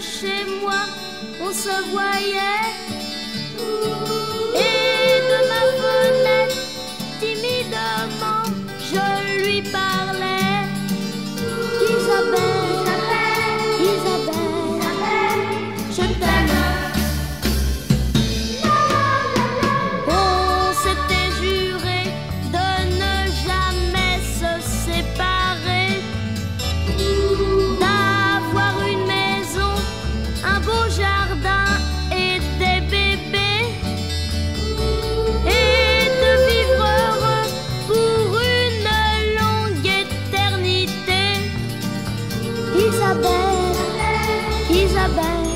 chez moi, on se voyait. Isabel, Isabel.